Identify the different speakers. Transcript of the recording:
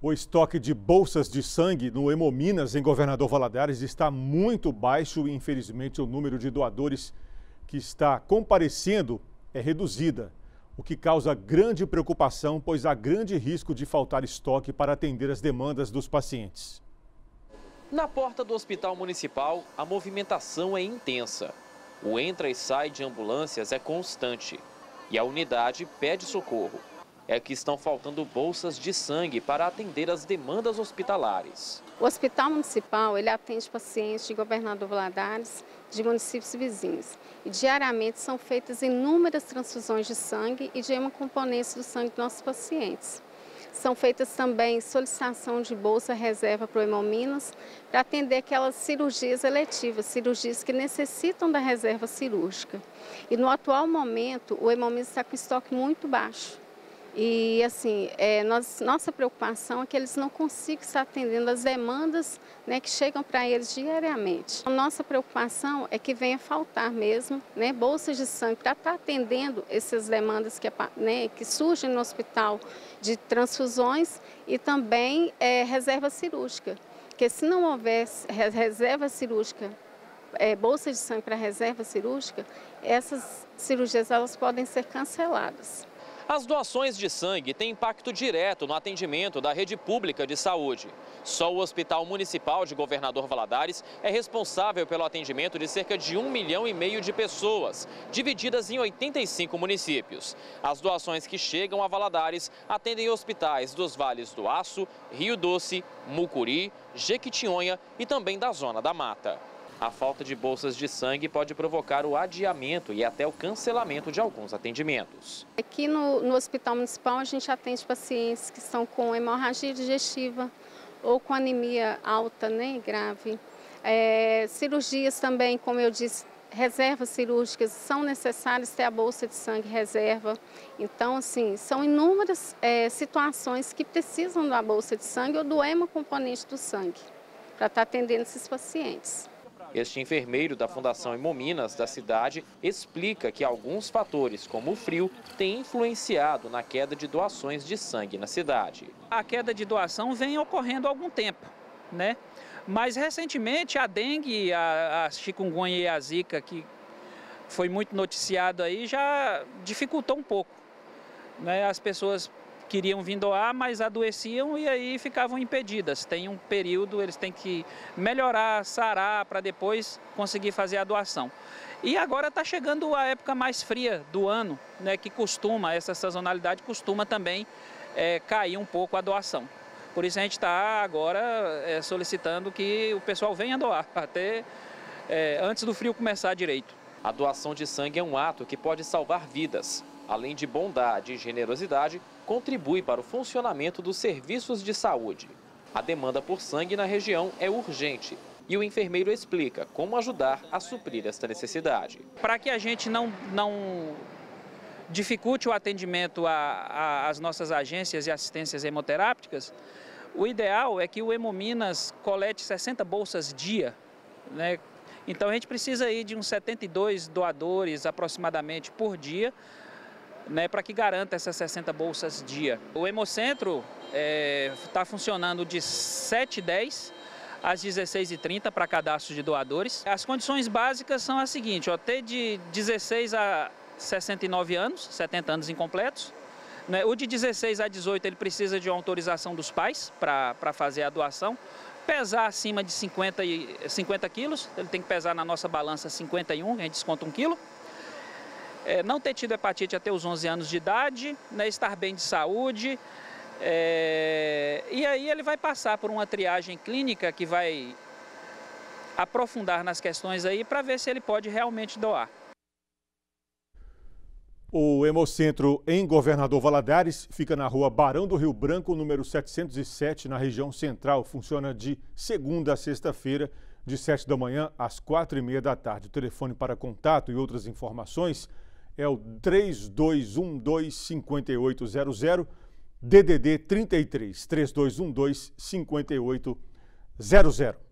Speaker 1: O estoque de bolsas de sangue no Hemominas, em Governador Valadares, está muito baixo e, infelizmente, o número de doadores que está comparecendo é reduzida, o que causa grande preocupação, pois há grande risco de faltar estoque para atender as demandas dos pacientes.
Speaker 2: Na porta do Hospital Municipal, a movimentação é intensa. O entra e sai de ambulâncias é constante e a unidade pede socorro é que estão faltando bolsas de sangue para atender as demandas hospitalares.
Speaker 3: O Hospital Municipal ele atende pacientes de Governador Valadares, de municípios vizinhos. E diariamente são feitas inúmeras transfusões de sangue e de hemocomponentes do sangue dos nossos pacientes. São feitas também solicitação de bolsa reserva para o Hemominas para atender aquelas cirurgias eletivas, cirurgias que necessitam da reserva cirúrgica. E no atual momento, o Hemominas está com estoque muito baixo. E assim, é, nós, nossa preocupação é que eles não consigam estar atendendo as demandas né, que chegam para eles diariamente. A nossa preocupação é que venha faltar mesmo né, bolsas de sangue para estar atendendo essas demandas que, né, que surgem no hospital de transfusões e também é, reserva cirúrgica. Porque se não houver reserva cirúrgica é, bolsa de sangue para reserva cirúrgica, essas cirurgias elas podem ser canceladas.
Speaker 2: As doações de sangue têm impacto direto no atendimento da rede pública de saúde. Só o Hospital Municipal de Governador Valadares é responsável pelo atendimento de cerca de um milhão e meio de pessoas, divididas em 85 municípios. As doações que chegam a Valadares atendem hospitais dos vales do Aço, Rio Doce, Mucuri, Jequitinhonha e também da Zona da Mata. A falta de bolsas de sangue pode provocar o adiamento e até o cancelamento de alguns atendimentos.
Speaker 3: Aqui no, no Hospital Municipal a gente atende pacientes que estão com hemorragia digestiva ou com anemia alta, né, grave. É, cirurgias também, como eu disse, reservas cirúrgicas são necessárias ter a bolsa de sangue reserva. Então, assim, são inúmeras é, situações que precisam da bolsa de sangue ou do hemocomponente do sangue para estar atendendo esses pacientes.
Speaker 2: Este enfermeiro da Fundação Hemominas da cidade explica que alguns fatores, como o frio, têm influenciado na queda de doações de sangue na cidade.
Speaker 4: A queda de doação vem ocorrendo há algum tempo, né? Mas recentemente a dengue, a, a chikungunya e a zika, que foi muito noticiado aí, já dificultou um pouco. Né? As pessoas queriam vir doar, mas adoeciam e aí ficavam impedidas. Tem um período, eles têm que melhorar, sarar, para depois conseguir fazer a doação. E agora está chegando a época mais fria do ano, né, que costuma, essa sazonalidade costuma também é, cair um pouco a doação. Por isso a gente está agora é, solicitando que o pessoal venha doar, até é, antes do frio começar direito.
Speaker 2: A doação de sangue é um ato que pode salvar vidas além de bondade e generosidade, contribui para o funcionamento dos serviços de saúde. A demanda por sangue na região é urgente e o enfermeiro explica como ajudar a suprir esta necessidade.
Speaker 4: Para que a gente não, não dificulte o atendimento às nossas agências e assistências hemoterápicas, o ideal é que o Hemominas colete 60 bolsas dia, né? Então a gente precisa aí de uns 72 doadores aproximadamente por dia né, para que garanta essas 60 bolsas dia. O Hemocentro está é, tá funcionando de 7h10 às 16h30 para cadastro de doadores. As condições básicas são as seguintes, ó, ter de 16 a 69 anos, 70 anos incompletos. Né? O de 16 a 18 ele precisa de uma autorização dos pais para fazer a doação. Pesar acima de 50, 50 quilos, ele tem que pesar na nossa balança 51, a gente desconta um quilo é, não ter tido hepatite até os 11 anos de idade, né, estar bem de saúde. É, e aí ele vai passar por uma triagem clínica que vai aprofundar nas questões aí para ver se ele pode realmente doar.
Speaker 1: O Hemocentro em Governador Valadares fica na rua Barão do Rio Branco, número 707, na região central. Funciona de segunda a sexta-feira, de 7 da manhã às quatro e meia da tarde. O telefone para contato e outras informações é o 3212 5800 DDD 33 3212 5800.